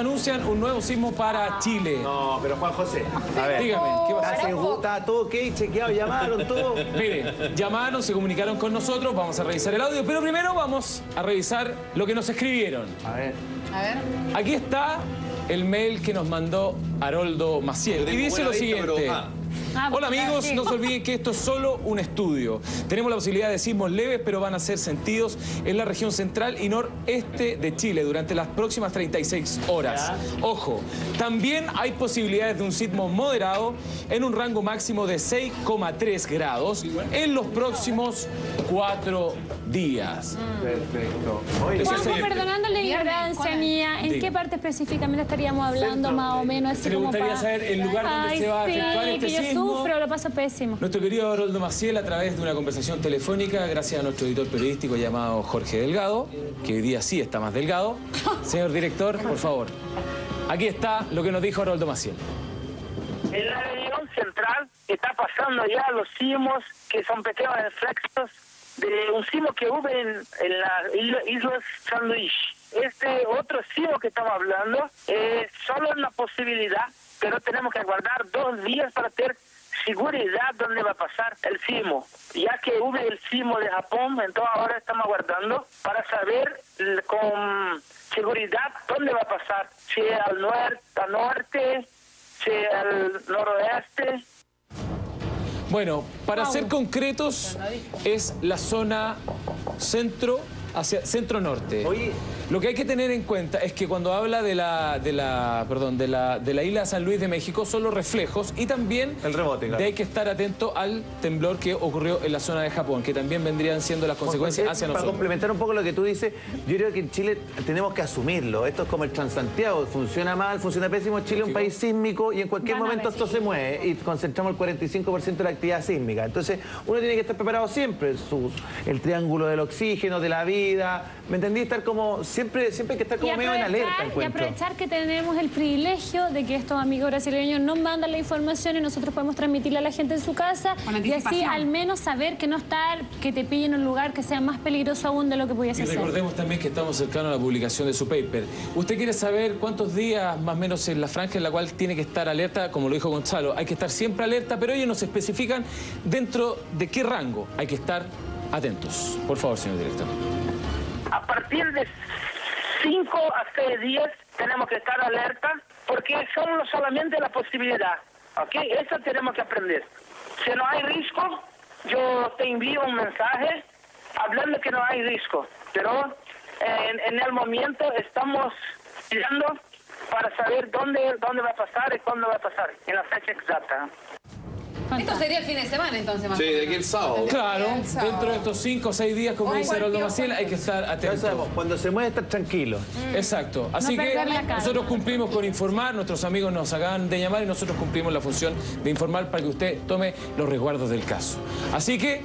Anuncian un nuevo sismo para Chile. No, pero Juan José, a ver. Dígame, ¿qué ¿Está pasa? seguro? ¿Está todo ok? ¿Chequeado? ¿Llamaron todo? Mire, llamaron, se comunicaron con nosotros, vamos a revisar el audio, pero primero vamos a revisar lo que nos escribieron. A ver. A ver. Aquí está el mail que nos mandó Haroldo Maciel. Y dice lo siguiente. Ah, Hola porque amigos, no se olviden que esto es solo un estudio. Tenemos la posibilidad de sismos leves, pero van a ser sentidos en la región central y noreste de Chile durante las próximas 36 horas. Ojo, también hay posibilidades de un sismo moderado en un rango máximo de 6,3 grados en los próximos cuatro días. Perfecto. Oye, Juanjo, perdonando la ignorancia mía, ¿en Diga. qué parte específicamente estaríamos hablando Centro. más o menos? Así ¿Se le como gustaría saber el lugar donde Ay, se va a sí, efectuar este que yo sismo? sufro, lo paso pésimo. Nuestro querido Haroldo Maciel, a través de una conversación telefónica, gracias a nuestro editor periodístico llamado Jorge Delgado, que hoy día sí está más delgado. Señor director, por favor. Aquí está lo que nos dijo Haroldo Maciel. En la región central está pasando ya los sismos que son pequeños reflexos de un sismo que hubo en, en las isla- Islas San Luis. Este otro sismo que estamos hablando es solo una posibilidad, pero tenemos que aguardar dos días para tener seguridad dónde va a pasar el sismo. Ya que hubo el sismo de Japón, entonces ahora estamos aguardando para saber con seguridad dónde va a pasar. Si al, nuer- al norte, si al noroeste. Bueno, para ser concretos, es la zona centro hacia centro norte. Oye. Lo que hay que tener en cuenta es que cuando habla de la, de la, perdón, de la, de la isla de San Luis de México son los reflejos y también El rebote, claro. de hay que estar atento al temblor que ocurrió en la zona de Japón, que también vendrían siendo las consecuencias hacia Para nosotros. complementar un poco lo que tú dices, yo creo que en Chile tenemos que asumirlo. Esto es como el Transantiago. Funciona mal, funciona pésimo. Chile es un país sísmico y en cualquier Van momento esto se mueve y concentramos el 45% de la actividad sísmica. Entonces, uno tiene que estar preparado siempre. Sus- el triángulo del oxígeno, de la vida. ¿Me entendí? Estar como. Siempre, siempre hay que estar como medio en alerta, y aprovechar que tenemos el privilegio de que estos amigos brasileños nos mandan la información y nosotros podemos transmitirla a la gente en su casa y así al menos saber que no estar, que te pillen en un lugar que sea más peligroso aún de lo que pudiese Y ser. recordemos también que estamos cercanos a la publicación de su paper. ¿Usted quiere saber cuántos días más o menos en la franja en la cual tiene que estar alerta? Como lo dijo Gonzalo, hay que estar siempre alerta, pero ellos nos especifican dentro de qué rango hay que estar atentos. Por favor, señor director. A partir de 5 a 6 días tenemos que estar alerta porque son solamente la posibilidad. ¿Ok? Eso tenemos que aprender. Si no hay riesgo, yo te envío un mensaje hablando que no hay riesgo. Pero en, en el momento estamos mirando para saber dónde, dónde va a pasar y cuándo va a pasar, en la fecha exacta. Esto sería el fin de semana entonces, más Sí, de aquí el sábado. Claro, El sábado. dentro de estos 5 o 6 días, como Ay, dice Haroldo Maciel, hay que estar atentos. sabemos, cuando se mueve, estar tranquilo. Exacto. Así que nosotros cumplimos con informar, nuestros amigos nos acaban de llamar y nosotros cumplimos la función de informar para que usted tome los resguardos del caso. Así que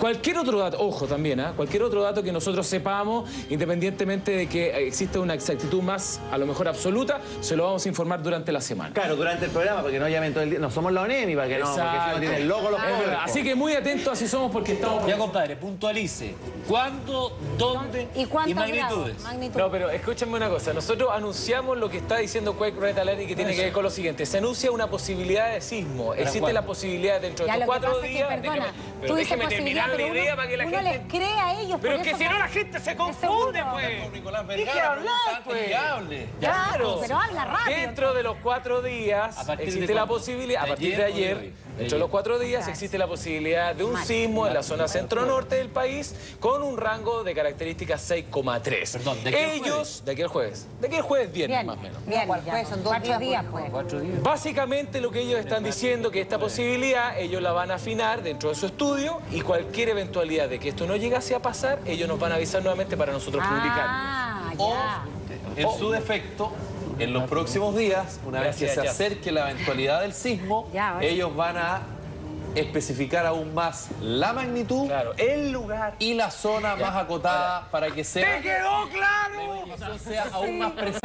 cualquier otro dato, ojo también, ¿ah? cualquier otro dato que nosotros sepamos, independientemente de que exista una exactitud más, a lo mejor absoluta, se lo vamos a informar durante la semana. Claro, durante el programa, porque no llamen todo el día. No somos la ONEMI, para que no, porque si no tienen loco los Es verdad. pobres. Así que muy atentos así somos porque estamos... Ya, compadre, puntualice. ¿Cuándo, dónde ¿Y cuántos magnitudes? Magnitud. No, pero escúchame una cosa. Nosotros anunciamos lo que está diciendo Quake Red Alert y que tiene que ver con lo siguiente. Se anuncia una posibilidad de sismo. Existe cuándo? la posibilidad dentro de Ya, estos cuatro pasa es que, días. perdona, déjeme- tú pero dices déjeme posibilidad, la pero idea uno, para que la uno gente... les cree a ellos. Pero por que eso si no la gente se de confunde, pues. Nicolás Dije Vergara, hablar, pues. que hable. Claro. Pero habla rápido. Dentro de los cuatro días ¿A partir de existe la posibilidad, a ¿De partir de ayer dentro de los cuatro días existe la posibilidad de un sismo en la zona centro-norte del país con un rango de características 6,3. Perdón, ¿de qué Ellos, de aquí el jueves, de aquí el jueves viernes Bien, más o menos. bien. Son dos cuatro días, días, pues. pues. Cuatro días. Básicamente lo que ellos están diciendo que esta posibilidad ellos la van a afinar dentro de su estudio y cualquier eventualidad de que esto no llegase a pasar, ellos nos van a avisar nuevamente para nosotros publicar. Ah, O, ya. en su defecto, en los próximos días, una vez que se acerque la eventualidad del sismo, Ya, ellos van a especificar aún más la magnitud Claro, el lugar. y la zona más acotada para que sea, quedó claro! la sea aún más precisa.